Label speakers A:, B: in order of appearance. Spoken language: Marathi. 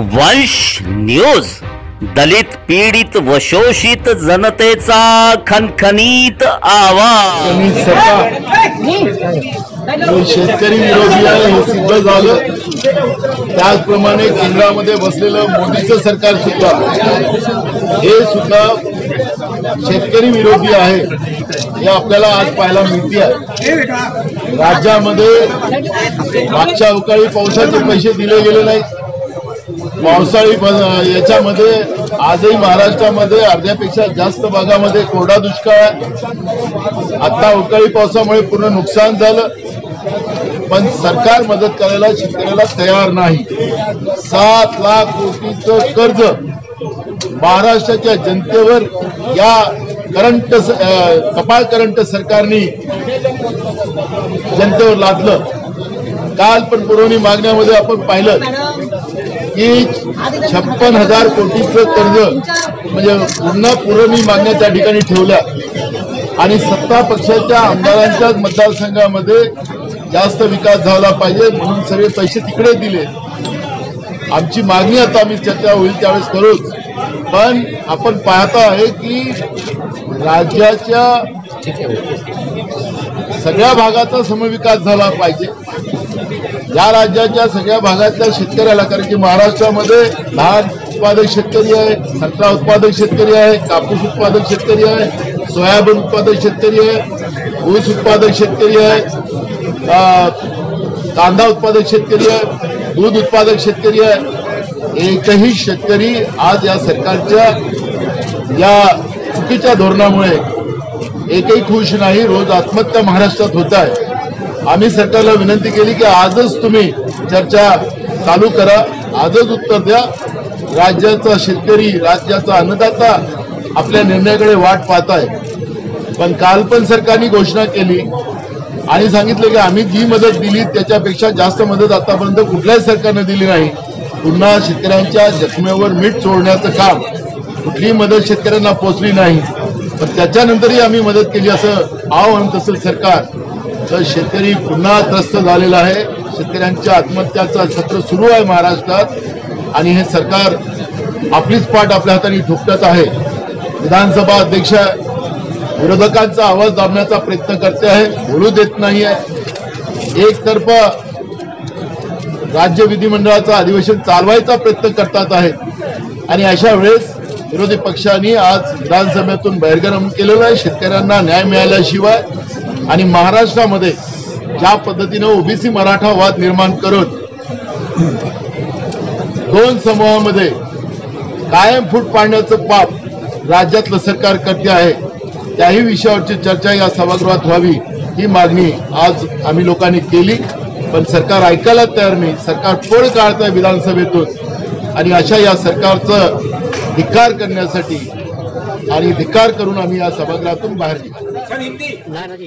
A: वंश न्यूज दलित पीडित व शोषित जनतेचा खनखनीत आवाज.
B: शेतकरी विरोधी आहे हे सिद्ध झालं. त्याचप्रमाणे केंद्रामध्ये बसलेलं मोदीचं सरकार सुद्धा. हे सुद्धा शेतकरी विरोधी आहे हे आपल्याला आज पाहायला मिळते आहे. राज्यामध्ये मागच्या अवकाळी पावसाचे पैसे दिले गेले नाहीत. पावसाळी याच्यामध्ये आजही महाराष्ट्रामध्ये अर्ध्यापेक्षा जास्त भागामध्ये कोरडा दुष्काळ आता अवकाळी पावसामुळे पूर्ण नुकसान झालं. पण सरकार मदत करायला शेतकऱ्याला तयार नाही. सात लाख कोटीचं कर्ज महाराष्ट्राच्या जनतेवर या करंट अं, कपाळ करंट सरकारने जनतेवर लादलं. काल पण पुरवणी मागण्यामध्ये आपण पाहिलं. की छप्पन हजार कोटीचं कर्ज म्हणजे पुन्हा पुरवणी मागण्या त्या ठिकाणी ठेवल्या. आणि सत्ता पक्षाच्या आमदारांच्याच मतदारसंघामध्ये जास्त विकास झाला पाहिजे म्हणून सगळे पैसे तिकडे दिले. आमची मागणी आता आम्ही चर्चा होईल त्यावेळेस करूच. पण आपण पाहता आहे की राज्याच्या सगळ्या भागाचा समविकास झाला पाहिजे. या राज्याच्या सगळ्या भागातल्या शेतकऱ्याला कारण की महाराष्ट्रामध्ये धान उत्पादक शेतकरी आहे संत्रा उत्पादक शेतकरी आहे कापूस उत्पादक शेतकरी आहे सोयाबीन उत्पादक शेतकरी आहे ऊस उत्पादक शेतकरी आहे कांदा उत्पादक शेतकरी आहे दूध उत्पादक शेतकरी आहे. एकही शेतकरी आज या सरकारच्या या चुकीच्या धोरणामुळे एकही खुश नाही रोज आत्महत्या महाराष्ट्रात होत आहे. आम्ही सरकारला विनंती केली की आजच तुम्ही चर्चा चालू करा आजच उत्तर द्या. राज्याचा शेतकरी राज्याचा अन्नदाता आपल्या निर्णयाकडे वाट पाहत आहे पण काल पण सरकारने घोषणा केली आणि सांगितलं की आम्ही जी मदत दिली त्याच्यापेक्षा जास्त मदत आतापर्यंत कुठल्याच सरकारने दिली नाही. पुन्हा शेतकऱ्यांच्या जखमेवर मीठ चोळण्याचं काम कुठलीही मदत शेतकऱ्यांना पोचली नाही. पण त्याच्यानंतरही आम्ही मदत केली असं आव्हान असेल सरकार तर शेतकरी पुन्हा त्रस्त झालेला आहे शेतकऱ्यांच्या आत्महत्याचा सत्र सुरू आहे महाराष्ट्रात आणि हे सरकार आपलीच पाठ आपल्या हाताने ठोकत आहे. विधानसभा अध्यक्ष विरोधकांचा आवाज दाबण्याचा प्रयत्न करते आहे बोलू देत नाही आहे. एकतर्फ राज्य विधिमंडळाचं अधिवेशन चालवायचा प्रयत्न करतात आहेत. आणि अशा वेळेस विरोधी पक्षांनी आज विधानसभेतून बहिर्गमन केलेलं आहे शेतकऱ्यांना न्याय मिळाल्याशिवाय आणि महाराष्ट्रामध्ये ज्या पद्धतीनं ओबीसी मराठा वाद निर्माण करून दोन समूहामध्ये कायम फूट पाडण्याचं पाप राज्यातलं सरकार करते आहे त्याही विषयावरची चर्चा या सभागृहात व्हावी ही मागणी आज आम्ही लोकांनी केली. पण सरकार ऐकायला तयार नाही. सरकार पळ काढत आहे विधानसभेतून आणि अशा या सरकारचं धिक्कार करण्यासाठी आणि धिक्कार करून आम्ही या सभागृहातून बाहेर निघालो.